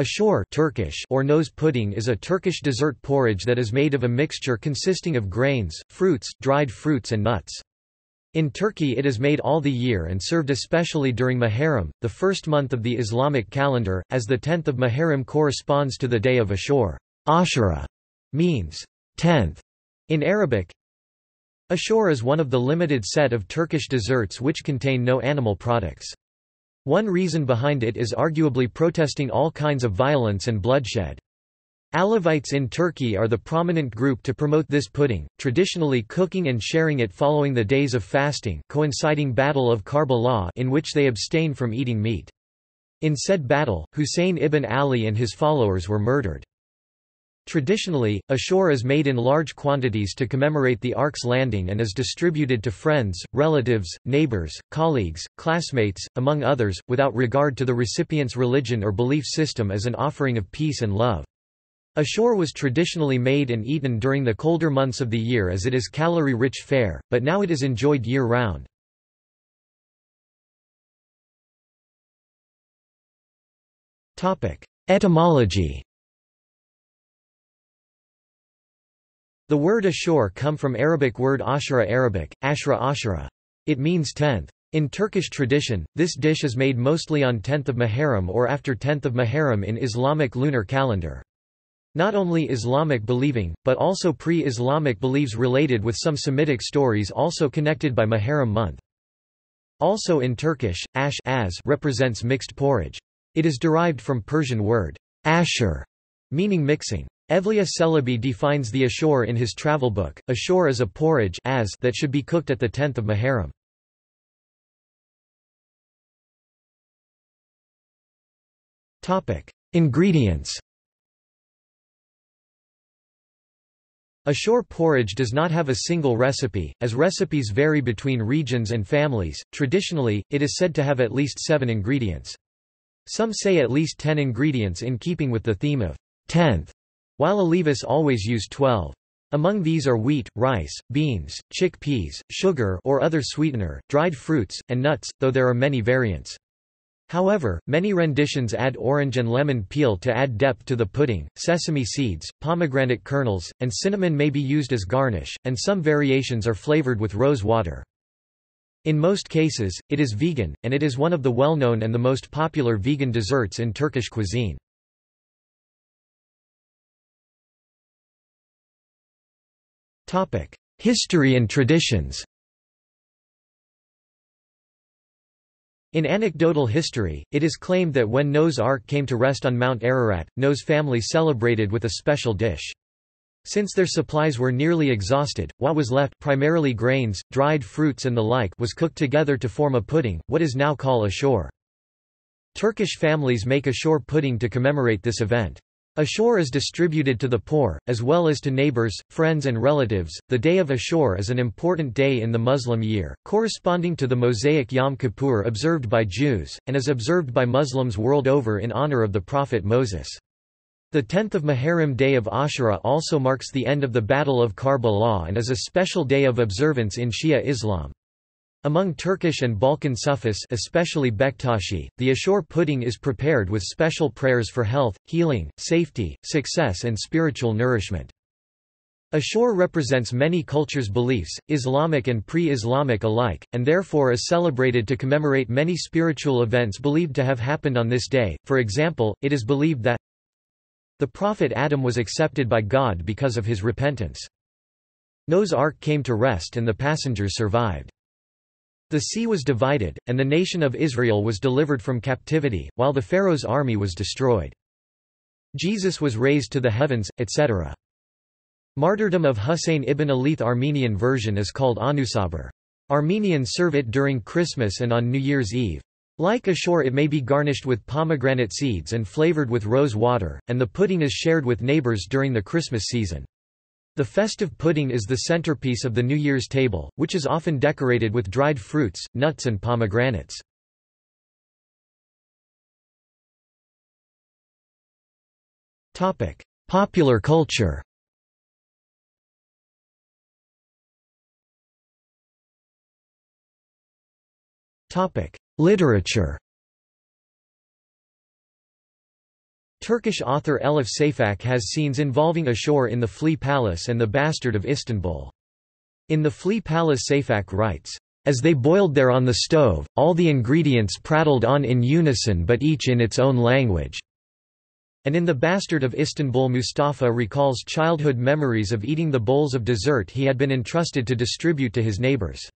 Ashure Turkish or Noah's pudding is a Turkish dessert porridge that is made of a mixture consisting of grains, fruits, dried fruits and nuts. In Turkey it is made all the year and served especially during Muharram, the first month of the Islamic calendar, as the 10th of Muharram corresponds to the day of Ashure. Ashura means 10th in Arabic. Ashure is one of the limited set of Turkish desserts which contain no animal products. One reason behind it is arguably protesting all kinds of violence and bloodshed. Alevites in Turkey are the prominent group to promote this pudding, traditionally cooking and sharing it following the days of fasting coinciding Battle of Karbala in which they abstain from eating meat. In said battle, Husayn ibn Ali and his followers were murdered. Traditionally, ashure is made in large quantities to commemorate the Ark's landing and is distributed to friends, relatives, neighbors, colleagues, classmates, among others, without regard to the recipient's religion or belief system as an offering of peace and love. Ashure was traditionally made and eaten during the colder months of the year as it is calorie-rich fare, but now it is enjoyed year-round. Etymology The word ashure come from Arabic word ashura Arabic, ashra ashura. It means tenth. In Turkish tradition, this dish is made mostly on 10th of Muharram or after 10th of Muharram in Islamic lunar calendar. Not only Islamic believing, but also pre-Islamic beliefs related with some Semitic stories also connected by Muharram month. Also in Turkish, ash as represents mixed porridge. It is derived from Persian word ashur, meaning mixing. Evliya Çelebi defines the ashure in his travel book. Ashure is a porridge as that should be cooked at the 10th of Muharram. Topic: Ingredients. Ashure porridge does not have a single recipe, as recipes vary between regions and families. Traditionally, it is said to have at least 7 ingredients. Some say at least 10 ingredients in keeping with the theme of 10th while Alevis always use 12. Among these are wheat, rice, beans, chickpeas, sugar or other sweetener, dried fruits, and nuts, though there are many variants. However, many renditions add orange and lemon peel to add depth to the pudding, sesame seeds, pomegranate kernels, and cinnamon may be used as garnish, and some variations are flavored with rose water. In most cases, it is vegan, and it is one of the well-known and the most popular vegan desserts in Turkish cuisine. History and traditions In anecdotal history, it is claimed that when Noah's Ark came to rest on Mount Ararat, Noah's family celebrated with a special dish. Since their supplies were nearly exhausted, what was left primarily grains, dried fruits and the like was cooked together to form a pudding, what is now called ashure. Turkish families make ashure pudding to commemorate this event. Ashure is distributed to the poor, as well as to neighbors, friends and relatives. The day of Ashure is an important day in the Muslim year, corresponding to the Mosaic Yom Kippur observed by Jews, and is observed by Muslims world over in honor of the prophet Moses. The 10th of Muharram day of Ashura also marks the end of the Battle of Karbala and is a special day of observance in Shia Islam. Among Turkish and Balkan Sufis especially Bektashi, the Ashure pudding is prepared with special prayers for health, healing, safety, success and spiritual nourishment. Ashure represents many cultures' beliefs, Islamic and pre-Islamic alike, and therefore is celebrated to commemorate many spiritual events believed to have happened on this day. For example, it is believed that the prophet Adam was accepted by God because of his repentance. Noah's ark came to rest and the passengers survived. The sea was divided, and the nation of Israel was delivered from captivity, while the Pharaoh's army was destroyed. Jesus was raised to the heavens, etc. Martyrdom of Husayn ibn Alith Armenian version is called Anoushabour. Armenians serve it during Christmas and on New Year's Eve. Like ashure it may be garnished with pomegranate seeds and flavored with rose water, and the pudding is shared with neighbors during the Christmas season. The festive pudding is the centerpiece of the New Year's table, which is often decorated with dried fruits, nuts and pomegranates. Popular culture. Literature Turkish author Elif Shafak has scenes involving ashure in the Flea Palace and the Bastard of Istanbul. In the Flea Palace Shafak writes, as they boiled there on the stove, all the ingredients prattled on in unison but each in its own language. And in The Bastard of Istanbul Mustafa recalls childhood memories of eating the bowls of dessert he had been entrusted to distribute to his neighbors.